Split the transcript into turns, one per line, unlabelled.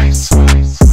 Rise. Rise.